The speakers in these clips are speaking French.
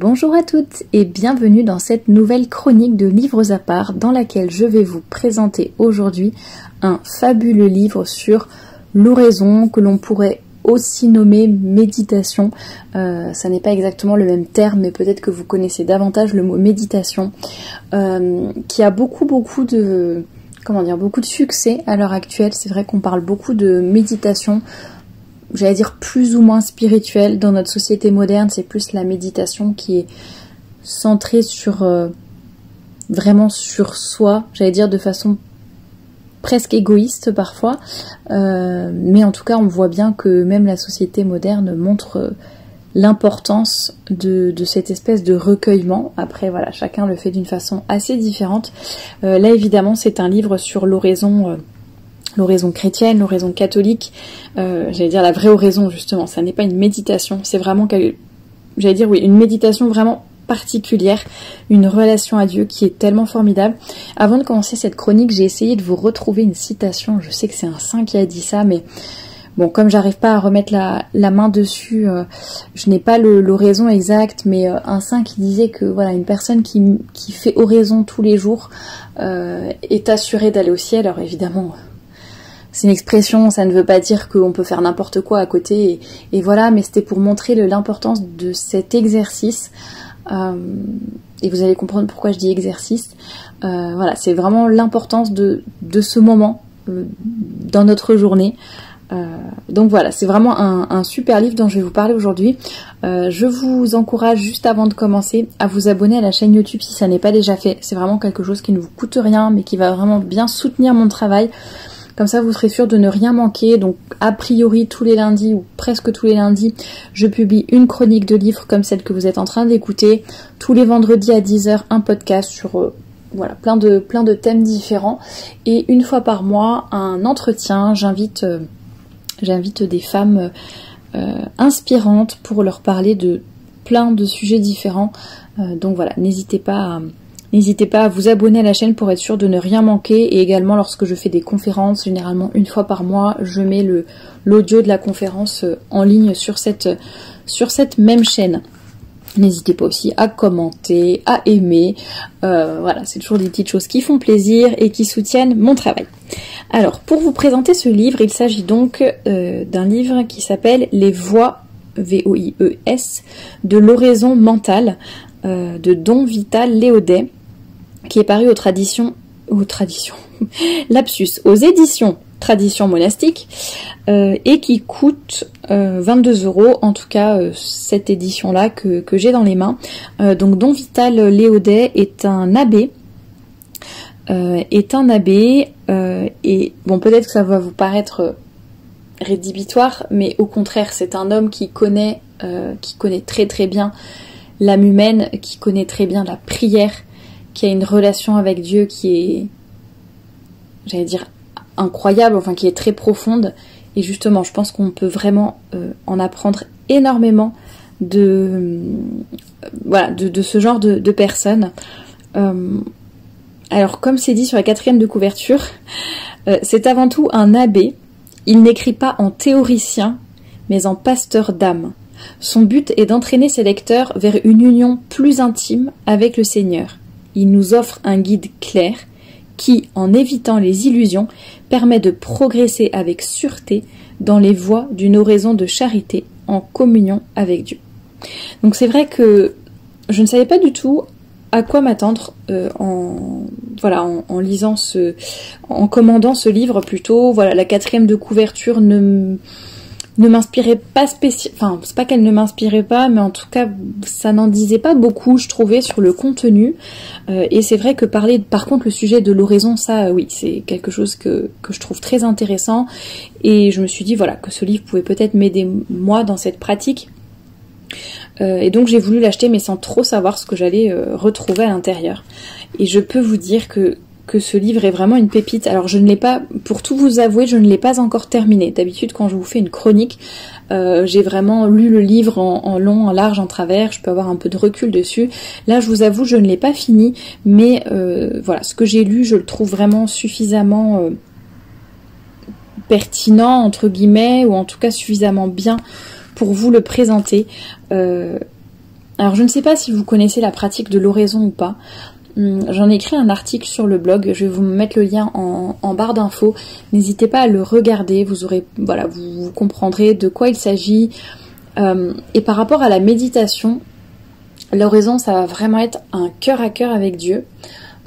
Bonjour à toutes et bienvenue dans cette nouvelle chronique de livres à part dans laquelle je vais vous présenter aujourd'hui un fabuleux livre sur l'oraison que l'on pourrait aussi nommer méditation. Euh, ça n'est pas exactement le même terme, mais peut-être que vous connaissez davantage le mot méditation, euh, qui a beaucoup beaucoup de comment dire beaucoup de succès à l'heure actuelle. C'est vrai qu'on parle beaucoup de méditation j'allais dire plus ou moins spirituel dans notre société moderne, c'est plus la méditation qui est centrée sur euh, vraiment sur soi, j'allais dire de façon presque égoïste parfois, euh, mais en tout cas on voit bien que même la société moderne montre euh, l'importance de, cette espèce de recueillement. Après voilà, chacun le fait d'une façon assez différente. là évidemment c'est un livre sur l'oraison l'oraison chrétienne, l'oraison catholique, euh, j'allais dire la vraie oraison justement, ça n'est pas une méditation, c'est vraiment, j'allais dire oui, une méditation vraiment particulière, une relation à Dieu qui est tellement formidable. Avant de commencer cette chronique, j'ai essayé de vous retrouver une citation, je sais que c'est un saint qui a dit ça, mais bon, comme j'arrive pas à remettre la, main dessus, euh, je n'ai pas l'oraison exacte, mais euh, un saint qui disait que voilà, une personne qui, qui fait oraison tous les jours est assurée d'aller au ciel, alors évidemment c'est une expression, ça ne veut pas dire qu'on peut faire n'importe quoi à côté, et, voilà, mais c'était pour montrer l'importance de cet exercice. Euh, et vous allez comprendre pourquoi je dis exercice. Euh, voilà, c'est vraiment l'importance de, ce moment euh, dans notre journée. donc voilà, c'est vraiment un, super livre dont je vais vous parler aujourd'hui. je vous encourage juste avant de commencer à vous abonner à la chaîne YouTube si ça n'est pas déjà fait. C'est vraiment quelque chose qui ne vous coûte rien mais qui va vraiment bien soutenir mon travail. Comme ça, vous serez sûr de ne rien manquer. Donc, a priori, tous les lundis ou presque tous les lundis, je publie une chronique de livres comme celle que vous êtes en train d'écouter. Tous les vendredis à 10h, un podcast sur euh, voilà, plein de, plein de thèmes différents. Et une fois par mois, un entretien. J'invite, euh, j'invite des femmes euh, inspirantes pour leur parler de plein de sujets différents. donc voilà, n'hésitez pas à N'hésitez pas à vous abonner à la chaîne pour être sûr de ne rien manquer et également lorsque je fais des conférences, généralement une fois par mois, je mets l'audio de la conférence euh, en ligne sur cette, sur cette même chaîne. N'hésitez pas aussi à commenter, à aimer. Euh, voilà, c'est toujours des petites choses qui font plaisir et qui soutiennent mon travail. Alors, pour vous présenter ce livre, il s'agit donc euh, d'un livre qui s'appelle Les voix V-O-I-E-S de l'oraison mentale de Don Vital Léodet qui est paru aux traditions, aux traditions, lapsus, aux éditions Tradition monastique euh, et qui coûte 22 euh, euros, en tout cas euh, cette édition-là que, j'ai dans les mains. donc Don Vital Léodet est un abbé est un abbé et bon peut-être que ça va vous paraître rédhibitoire, mais au contraire c'est un homme qui connaît qui connaît très très bien l'âme humaine, qui connaît très bien la prière, qui a une relation avec Dieu qui est, j'allais dire, incroyable, enfin qui est très profonde. Et justement, je pense qu'on peut vraiment euh, en apprendre énormément de, euh, ce genre de, personnes. Euh, alors, comme c'est dit sur la quatrième de couverture, c'est avant tout un abbé. Il n'écrit pas en théoricien, mais en pasteur d'âme. Son but est d'entraîner ses lecteurs vers une union plus intime avec le Seigneur il nous offre un guide clair qui, en évitant les illusions, permet de progresser avec sûreté dans les voies d'une oraison de charité en communion avec Dieu. Donc c'est vrai que je ne savais pas du tout à quoi m'attendre euh, en voilà en, lisant ce en commandant ce livre plutôt voilà la quatrième de couverture ne ne m'inspirait pas spécial. Enfin, c'est pas qu'elle ne m'inspirait pas, mais en tout cas, ça n'en disait pas beaucoup, je trouvais, sur le contenu. Euh, et c'est vrai que parler, par contre, le sujet de l'oraison, ça, oui, c'est quelque chose que, je trouve très intéressant. Et je me suis dit, voilà, que ce livre pouvait peut-être m'aider, moi, dans cette pratique. Euh, et donc j'ai voulu l'acheter mais sans trop savoir ce que j'allais euh, retrouver à l'intérieur. Et je peux vous dire que que ce livre est vraiment une pépite. Alors je ne l'ai pas, pour tout vous avouer, je ne l'ai pas encore terminé. D'habitude quand je vous fais une chronique, euh, j'ai vraiment lu le livre en, long, en large, en travers, je peux avoir un peu de recul dessus. Là je vous avoue, je ne l'ai pas fini, mais euh, voilà, ce que j'ai lu, je le trouve vraiment suffisamment euh, pertinent, entre guillemets, ou en tout cas suffisamment bien pour vous le présenter. Alors je ne sais pas si vous connaissez la pratique de l'oraison ou pas. Hum, j'en ai écrit un article sur le blog, je vais vous mettre le lien en, barre d'infos. N'hésitez pas à le regarder, vous aurez voilà, vous, comprendrez de quoi il s'agit. Hum, et par rapport à la méditation, l'oraison ça va vraiment être un cœur à cœur avec Dieu.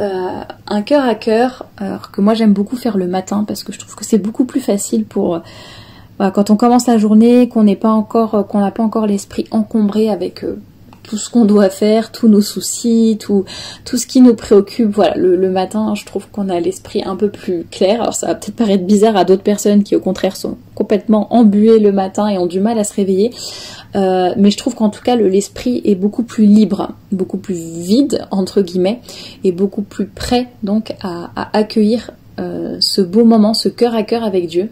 Euh, un cœur à cœur, que moi j'aime beaucoup faire le matin parce que je trouve que c'est beaucoup plus facile pour euh, quand on commence la journée, qu'on n'est pas encore, qu'on n'a pas encore l'esprit encombré avec euh, tout ce qu'on doit faire, tous nos soucis, tout, tout ce qui nous préoccupe. Voilà, le, matin, je trouve qu'on a l'esprit un peu plus clair. Alors ça va peut-être paraître bizarre à d'autres personnes qui au contraire sont complètement embuées le matin et ont du mal à se réveiller. Euh, mais je trouve qu'en tout cas l'esprit est beaucoup plus libre, beaucoup plus vide entre guillemets, et beaucoup plus prêt donc à, accueillir euh, ce beau moment, ce cœur à cœur avec Dieu.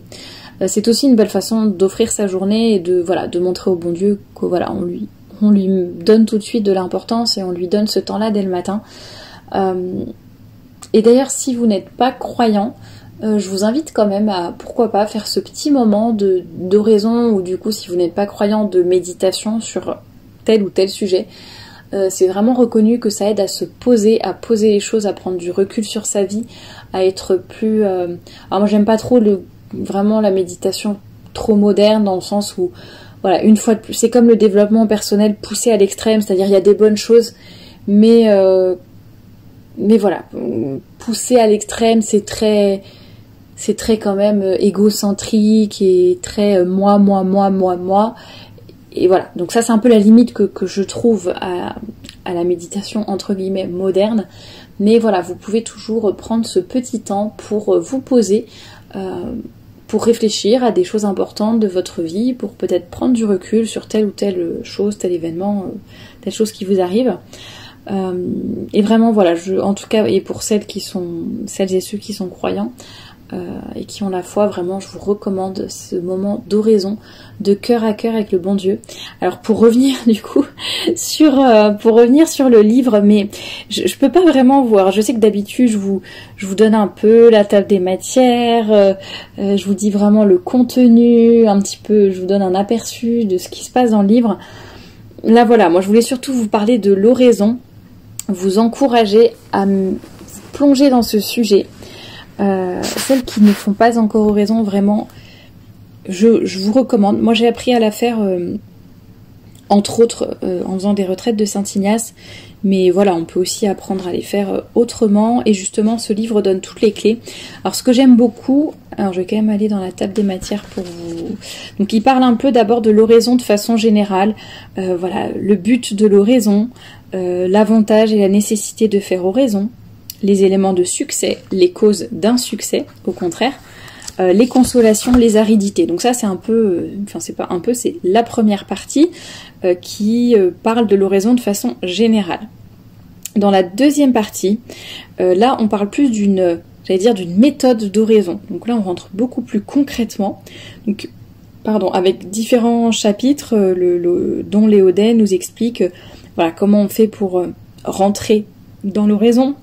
Euh, c'est aussi une belle façon d'offrir sa journée et de voilà de montrer au bon Dieu que voilà on lui on lui donne tout de suite de l'importance et on lui donne ce temps-là dès le matin. Euh, et d'ailleurs, si vous n'êtes pas croyant, euh, je vous invite quand même à, pourquoi pas, faire ce petit moment d'oraison ou du coup, si vous n'êtes pas croyant, de méditation sur tel ou tel sujet. Euh, c'est vraiment reconnu que ça aide à se poser, à poser les choses, à prendre du recul sur sa vie, à être plus. Alors moi, j'aime pas trop vraiment la méditation trop moderne dans le sens où voilà, une fois de plus, c'est comme le développement personnel poussé à l'extrême, c'est-à-dire il y a des bonnes choses, mais euh, mais voilà, poussé à l'extrême, c'est très c'est très quand même euh, égocentrique et très euh, moi moi moi moi moi et voilà. Donc ça c'est un peu la limite que, je trouve à, à la méditation entre guillemets moderne. Mais voilà, vous pouvez toujours prendre ce petit temps pour vous poser, pour réfléchir à des choses importantes de votre vie, pour peut-être prendre du recul sur telle ou telle chose, tel événement, euh, telle chose qui vous arrive. Euh, et vraiment, voilà, je, en tout cas, et pour celles qui sont, celles et ceux qui sont croyants, euh, et qui ont la foi, vraiment, je vous recommande ce moment d'oraison, de cœur à cœur avec le bon Dieu. Alors pour revenir du coup sur, euh, pour revenir sur le livre, mais je, je, peux pas vraiment voir. Je sais que d'habitude je vous, je vous donne un peu la table des matières, euh, je vous dis vraiment le contenu, un petit peu, je vous donne un aperçu de ce qui se passe dans le livre. Là voilà, moi je voulais surtout vous parler de l'oraison, vous encourager à plonger dans ce sujet euh, celles qui ne font pas encore oraison, vraiment, je, vous recommande. Moi, j'ai appris à la faire, euh, entre autres, euh, en faisant des retraites de Saint-Ignace. Mais voilà, on peut aussi apprendre à les faire autrement. Et justement, ce livre donne toutes les clés. Alors, ce que j'aime beaucoup, alors je vais quand même aller dans la table des matières pour vous. Donc, il parle un peu d'abord de l'oraison de façon générale. voilà, le but de l'oraison, l'avantage et la nécessité de faire oraison, les éléments de succès, les causes d'insuccès, au contraire, euh, les consolations, les aridités. Donc ça c'est un peu, euh, enfin c'est pas un peu, c'est la première partie euh, qui parle de l'oraison de façon générale. Dans la deuxième partie, là on parle plus d'une, j'allais dire d'une méthode d'oraison. Donc là on rentre beaucoup plus concrètement. Donc pardon, avec différents chapitres dont Léodet nous explique comment on fait pour rentrer dans l'oraison,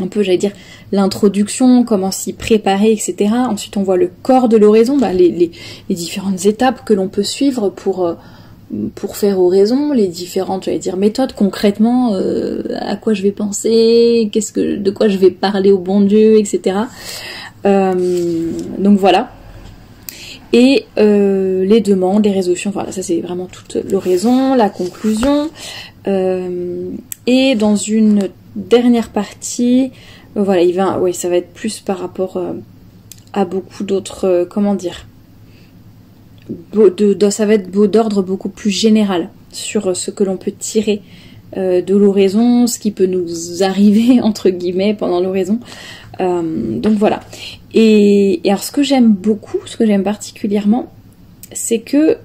un peu, j'allais dire, l'introduction, comment s'y préparer, etc. Ensuite, on voit le corps de l'oraison, bah, les, différentes étapes que l'on peut suivre pour, euh, pour faire oraison, les différentes, j'allais dire, méthodes, concrètement, euh, à quoi je vais penser, qu'est-ce que, de quoi je vais parler au bon Dieu, etc. Euh, donc voilà. Et les demandes, les résolutions, voilà, ça c'est vraiment toute l'oraison, la conclusion. et dans une dernière partie, euh, voilà, il va, oui, ça va être plus par rapport euh, à beaucoup d'autres, euh, comment dire, de, ça va être d'ordre beaucoup plus général sur ce que l'on peut tirer de l'oraison, ce qui peut nous arriver entre guillemets pendant l'oraison. donc voilà. Et, alors ce que j'aime beaucoup, ce que j'aime particulièrement, c'est que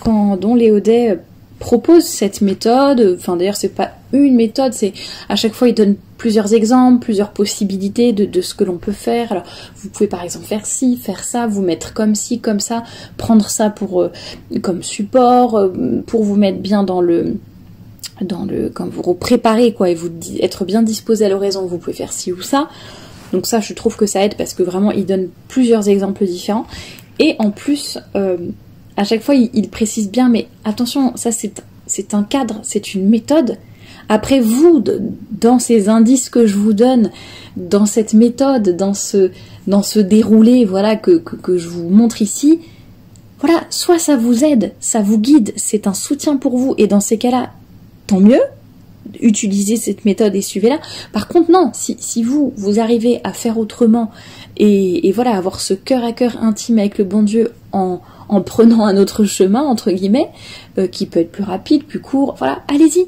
quand Don Léodet propose cette méthode. Enfin, d'ailleurs, c'est pas une méthode, c'est à chaque fois il donne plusieurs exemples, plusieurs possibilités de, ce que l'on peut faire. Alors, vous pouvez par exemple faire ci, faire ça, vous mettre comme ci, comme ça, prendre ça pour euh, comme support, euh, pour vous mettre bien dans le dans le quand vous vous préparez quoi et vous être bien disposé à l'oraison, vous pouvez faire ci ou ça. Donc ça, je trouve que ça aide parce que vraiment, il donne plusieurs exemples différents. Et en plus, euh, à chaque fois, il, précise bien, mais attention, ça c'est un cadre, c'est une méthode. Après vous, dans ces indices que je vous donne, dans cette méthode, dans ce, déroulé, voilà, que, je vous montre ici, voilà, soit ça vous aide, ça vous guide, c'est un soutien pour vous, et dans ces cas-là, tant mieux, utilisez cette méthode et suivez-la. Par contre, non, si, si, vous, vous arrivez à faire autrement et, et, voilà, avoir ce cœur à cœur intime avec le bon Dieu en, en prenant un autre chemin, entre guillemets, euh, qui peut être plus rapide, plus court, voilà, allez-y.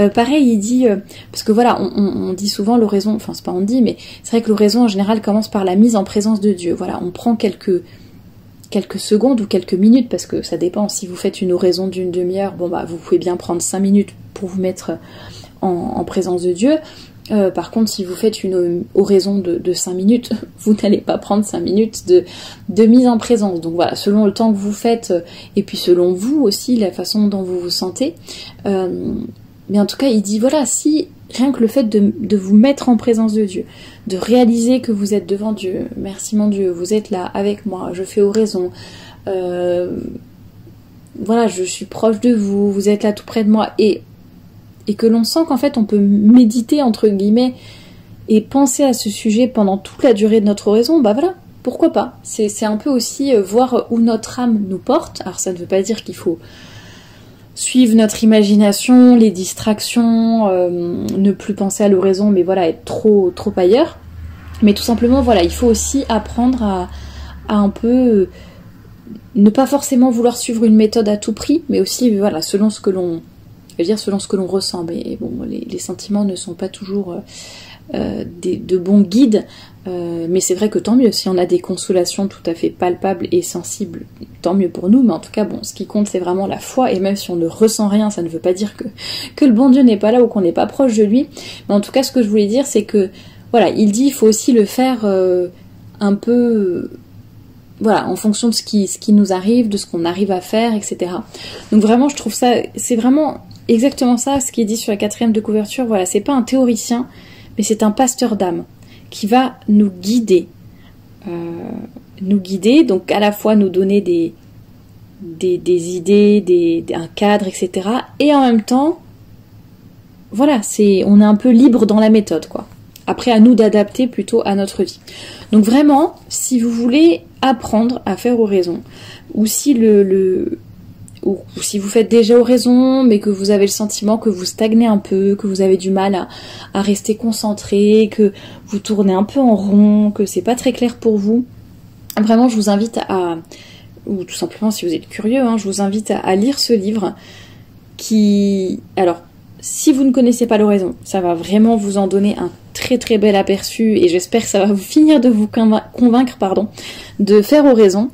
Euh, pareil, il dit, euh, parce que voilà, on, dit souvent l'oraison, enfin c'est pas on dit, mais c'est vrai que l'oraison en général commence par la mise en présence de Dieu. Voilà, on prend quelques quelques secondes ou quelques minutes, parce que ça dépend. Si vous faites une oraison d'une demi-heure, bon bah vous pouvez bien prendre cinq minutes pour vous mettre en, présence de Dieu. Euh, par contre, si vous faites une oraison de, de 5 minutes, vous n'allez pas prendre 5 minutes de, mise en présence. Donc voilà, selon le temps que vous faites, euh, et puis selon vous aussi, la façon dont vous vous sentez. Euh, mais en tout cas, il dit, voilà, si rien que le fait de, vous mettre en présence de Dieu, de réaliser que vous êtes devant Dieu, merci mon Dieu, vous êtes là avec moi, je fais oraison, voilà, je suis proche de vous, vous êtes là tout près de moi, et et que l'on sent qu'en fait on peut méditer entre guillemets et penser à ce sujet pendant toute la durée de notre oraison, bah voilà, pourquoi pas C'est un peu aussi euh, voir où notre âme nous porte. Alors ça ne veut pas dire qu'il faut suivre notre imagination, les distractions, euh, ne plus penser à l'oraison, mais voilà, être trop trop ailleurs. Mais tout simplement, voilà, il faut aussi apprendre à, à un peu euh, ne pas forcément vouloir suivre une méthode à tout prix, mais aussi voilà, selon ce que l'on veux dire selon ce que l'on ressent. Mais bon, les, sentiments ne sont pas toujours euh, euh, des, de bons guides, euh, mais c'est vrai que tant mieux. Si on a des consolations tout à fait palpables et sensibles, tant mieux pour nous. Mais en tout cas, bon, ce qui compte, c'est vraiment la foi. Et même si on ne ressent rien, ça ne veut pas dire que, que le bon Dieu n'est pas là ou qu'on n'est pas proche de lui. Mais en tout cas, ce que je voulais dire, c'est que, voilà, il dit, il faut aussi le faire un peu voilà, en fonction de ce qui, ce qui nous arrive, de ce qu'on arrive à faire, etc. Donc vraiment, je trouve ça, c'est vraiment exactement ça, ce qui est dit sur la quatrième de couverture. Voilà, c'est pas un théoricien, mais c'est un pasteur d'âme qui va nous guider, euh, nous guider, donc à la fois nous donner des des, des idées, des, un cadre, etc. Et en même temps, voilà, c'est on est un peu libre dans la méthode, quoi. Après, à nous d'adapter plutôt à notre vie. Donc vraiment, si vous voulez apprendre à faire oraison, ou si le, le ou, si vous faites déjà oraison, mais que vous avez le sentiment que vous stagnez un peu, que vous avez du mal à, rester concentré, que vous tournez un peu en rond, que c'est pas très clair pour vous, vraiment, je vous invite à, ou tout simplement si vous êtes curieux, hein, je vous invite à, à lire ce livre qui, alors, si vous ne connaissez pas l'oraison, ça va vraiment vous en donner un très très bel aperçu et j'espère que ça va vous finir de vous convaincre pardon, de faire oraison.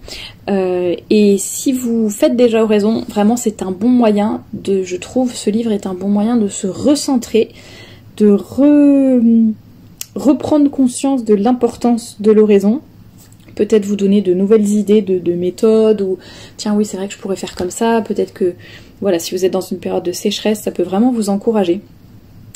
Euh, et si vous faites déjà oraison, vraiment c'est un bon moyen de, je trouve, ce livre est un bon moyen de se recentrer, de reprendre conscience de l'importance de l'oraison peut-être vous donner de nouvelles idées de, de méthodes ou tiens oui c'est vrai que je pourrais faire comme ça peut-être que voilà, si vous êtes dans une période de sécheresse, ça peut vraiment vous encourager.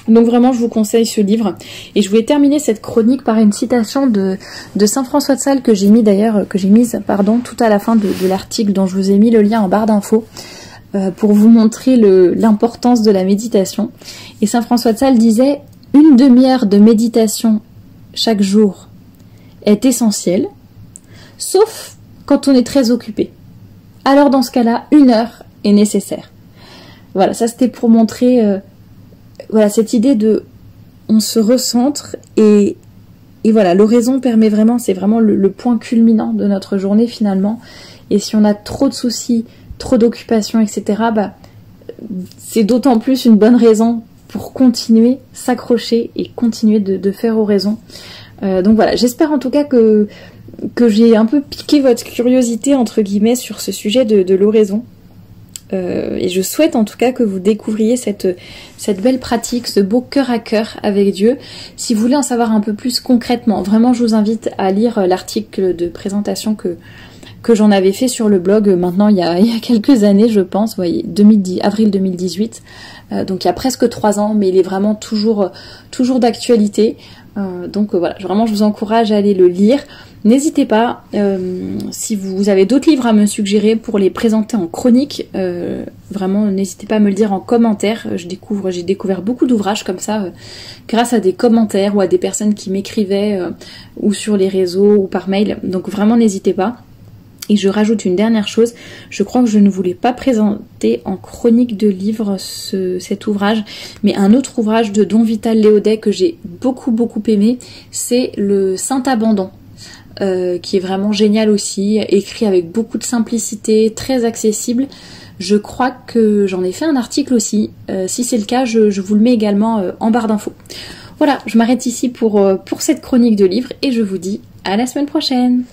Donc vraiment, je vous conseille ce livre. Et je voulais terminer cette chronique par une citation de, Saint François de Sales que j'ai mis d'ailleurs, que j'ai mise, pardon, tout à la fin de, l'article dont je vous ai mis le lien en barre d'infos euh, pour vous montrer l'importance de la méditation. Et Saint François de Sales disait une demi-heure de méditation chaque jour est essentielle, sauf quand on est très occupé. Alors dans ce cas-là, une heure est nécessaire. Voilà, ça c'était pour montrer euh, voilà cette idée de on se recentre et, et voilà, l'oraison permet vraiment, c'est vraiment le, point culminant de notre journée finalement. Et si on a trop de soucis, trop d'occupations, etc., bah, c'est d'autant plus une bonne raison pour continuer, s'accrocher et continuer de, faire oraison. Euh, donc voilà, j'espère en tout cas que, que j'ai un peu piqué votre curiosité entre guillemets sur ce sujet de, de l'oraison. Euh, et je souhaite en tout cas que vous découvriez cette, cette belle pratique, ce beau cœur à cœur avec Dieu. Si vous voulez en savoir un peu plus concrètement, vraiment je vous invite à lire l'article de présentation que, que j'en avais fait sur le blog maintenant il y a, quelques années je pense, voyez, 2010, avril 2018. donc il y a presque trois ans, mais il est vraiment toujours, toujours d'actualité. donc voilà, vraiment je vous encourage à aller le lire. N'hésitez pas, euh, si vous avez d'autres livres à me suggérer pour les présenter en chronique, euh, vraiment n'hésitez pas à me le dire en commentaire. Je découvre, j'ai découvert beaucoup d'ouvrages comme ça euh, grâce à des commentaires ou à des personnes qui m'écrivaient ou sur les réseaux ou par mail. Donc vraiment n'hésitez pas. Et je rajoute une dernière chose, je crois que je ne voulais pas présenter en chronique de livre cet ouvrage, mais un autre ouvrage de Don Vital Léodet que j'ai beaucoup beaucoup aimé, c'est le Saint Abandon euh, qui est vraiment génial aussi, écrit avec beaucoup de simplicité, très accessible. Je crois que j'en ai fait un article aussi. Euh, si c'est le cas, je, vous le mets également euh, en barre d'infos. Voilà, je m'arrête ici pour, pour cette chronique de livres et je vous dis à la semaine prochaine.